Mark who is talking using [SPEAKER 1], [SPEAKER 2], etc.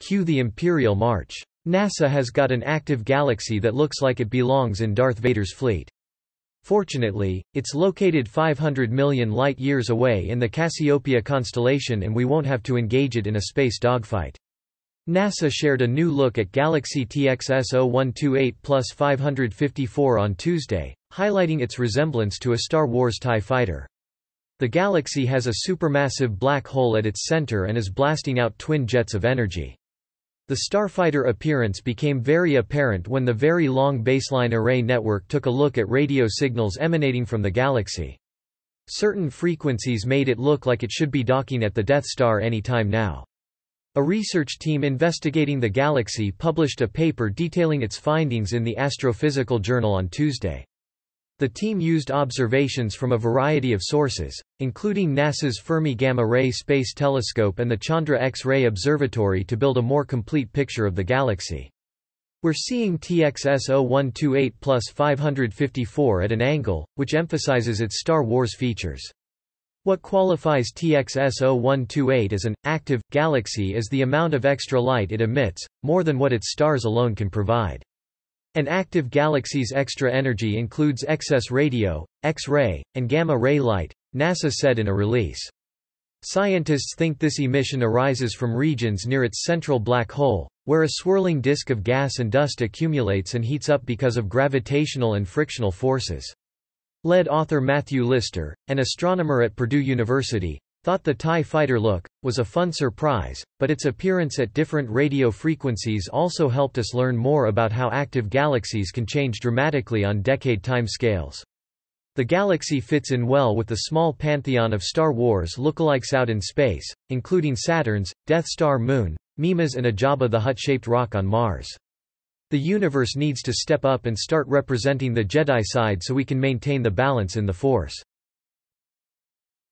[SPEAKER 1] Cue the Imperial March. NASA has got an active galaxy that looks like it belongs in Darth Vader's fleet. Fortunately, it's located 500 million light-years away in the Cassiopeia constellation and we won't have to engage it in a space dogfight. NASA shared a new look at Galaxy TXS 0128 plus 554 on Tuesday, highlighting its resemblance to a Star Wars TIE fighter. The galaxy has a supermassive black hole at its center and is blasting out twin jets of energy. The starfighter appearance became very apparent when the Very Long Baseline Array Network took a look at radio signals emanating from the galaxy. Certain frequencies made it look like it should be docking at the Death Star any time now. A research team investigating the galaxy published a paper detailing its findings in the Astrophysical Journal on Tuesday. The team used observations from a variety of sources, including NASA's Fermi Gamma Ray Space Telescope and the Chandra X-ray Observatory to build a more complete picture of the galaxy. We're seeing TXS 0128 plus 554 at an angle, which emphasizes its Star Wars features. What qualifies TXS-0128 as an active galaxy is the amount of extra light it emits, more than what its stars alone can provide. An active galaxy's extra energy includes excess radio, X-ray, and gamma-ray light, NASA said in a release. Scientists think this emission arises from regions near its central black hole, where a swirling disk of gas and dust accumulates and heats up because of gravitational and frictional forces. Lead author Matthew Lister, an astronomer at Purdue University, thought the TIE fighter look, was a fun surprise, but its appearance at different radio frequencies also helped us learn more about how active galaxies can change dramatically on decade time scales. The galaxy fits in well with the small pantheon of Star Wars lookalikes out in space, including Saturn's, Death Star moon, Mimas and a Jabba the Hutt-shaped rock on Mars. The universe needs to step up and start representing the Jedi side so we can maintain the balance in the Force.